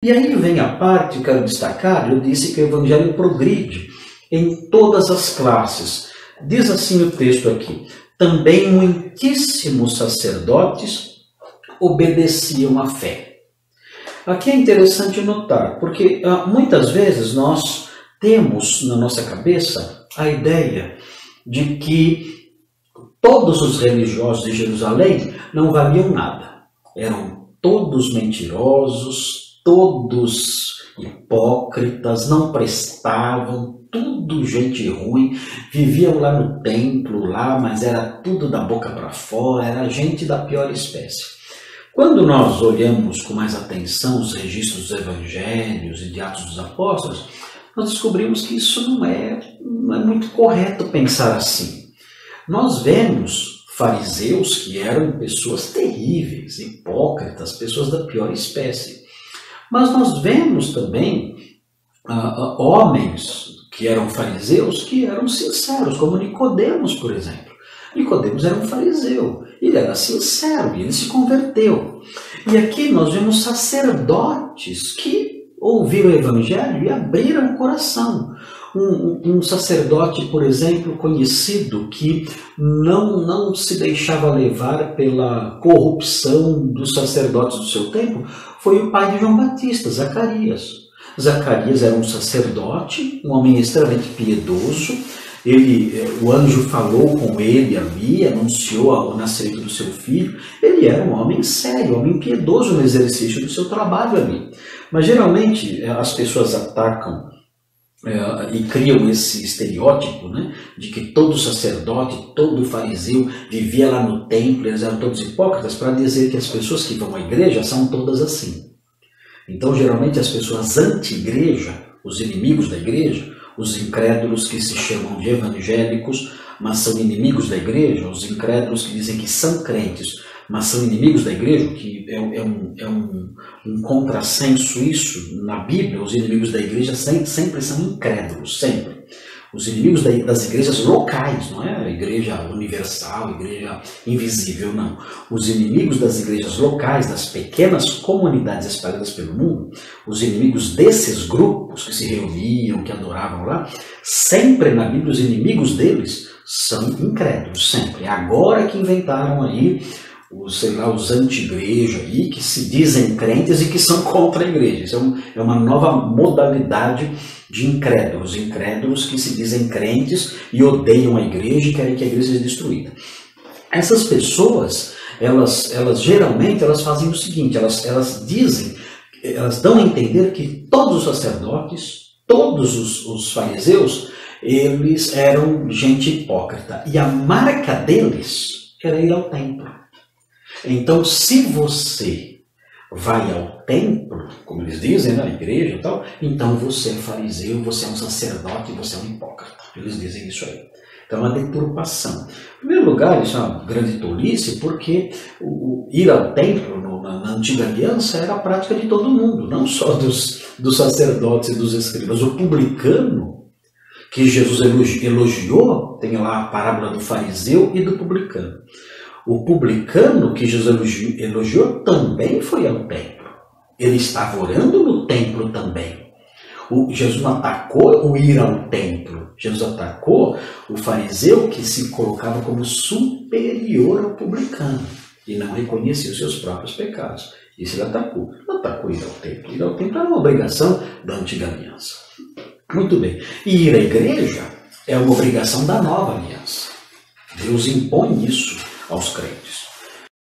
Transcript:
E aí vem a parte que quero destacar, eu disse que o evangelho progride em todas as classes. Diz assim o texto aqui: também muitíssimos sacerdotes obedeciam à fé. Aqui é interessante notar, porque ah, muitas vezes nós temos na nossa cabeça a ideia de que todos os religiosos de Jerusalém não valiam nada. Eram todos mentirosos, todos hipócritas, não prestavam, tudo gente ruim, viviam lá no templo, lá, mas era tudo da boca para fora, era gente da pior espécie. Quando nós olhamos com mais atenção os registros dos evangelhos e de Atos dos Apóstolos, nós descobrimos que isso não é, não é muito correto pensar assim. Nós vemos fariseus que eram pessoas terríveis, hipócritas, pessoas da pior espécie. Mas nós vemos também uh, uh, homens que eram fariseus que eram sinceros, como Nicodemos, por exemplo. Nicodemos era um fariseu, ele era sincero e ele se converteu. E aqui nós vemos sacerdotes que ouviram o evangelho e abriram o coração. Um, um, sacerdote, por exemplo, conhecido que não, não se deixava levar pela corrupção dos sacerdotes do seu tempo foi o pai de João Batista, Zacarias. Zacarias era um sacerdote, um homem extremamente piedoso. Ele, eh, o anjo falou com ele ali, anunciou o nascimento do seu filho. Ele era um homem sério, um homem piedoso no exercício do seu trabalho ali. Mas geralmente eh, as pessoas atacam é, e criam esse estereótipo né, de que todo sacerdote, todo fariseu vivia lá no templo, eles eram todos hipócritas, para dizer que as pessoas que vão à igreja são todas assim. Então, geralmente, as pessoas anti-igreja, os inimigos da igreja, os incrédulos que se chamam de evangélicos, mas são inimigos da igreja, os incrédulos que dizem que são crentes, mas são inimigos da igreja, que é, é, um, é um, um contrassenso isso na Bíblia, os inimigos da igreja sempre, sempre são incrédulos, sempre. Os inimigos das igrejas locais, não é a igreja universal, igreja invisível, não. Os inimigos das igrejas locais, das pequenas comunidades espalhadas pelo mundo, os inimigos desses grupos que se reuniam, que adoravam lá, sempre na Bíblia os inimigos deles são incrédulos, sempre. Agora que inventaram aí os, sei lá, os anti-igreja aí, que se dizem crentes e que são contra a igreja. Isso é, um, é uma nova modalidade de incrédulos, incrédulos que se dizem crentes e odeiam a igreja e querem que a igreja seja destruída. Essas pessoas, elas, elas geralmente elas fazem o seguinte, elas, elas dizem, elas dão a entender que todos os sacerdotes, todos os, os fariseus, eles eram gente hipócrita. E a marca deles era ir ao templo. Então, se você vai ao templo, como eles dizem na igreja e tal, então você é fariseu, você é um sacerdote, você é um hipócrita. Eles dizem isso aí. Então, é uma deturpação. Em primeiro lugar, isso é uma grande tolice, porque o, ir ao templo no, na, na, antiga aliança era a prática de todo mundo, não só dos, dos sacerdotes e dos escribas. O publicano, que Jesus elogiou, tem lá a parábola do fariseu e do publicano. O publicano que Jesus elogiou também foi ao templo. Ele estava orando no templo também. O, Jesus não atacou o ir ao templo. Jesus atacou o fariseu que se colocava como superior ao publicano e não reconhecia os seus próprios pecados. Isso ele atacou. Não atacou ir ao templo. Ir ao templo era uma obrigação da antiga aliança. Muito bem. E ir à igreja é uma obrigação da nova aliança. Deus impõe isso aos crentes.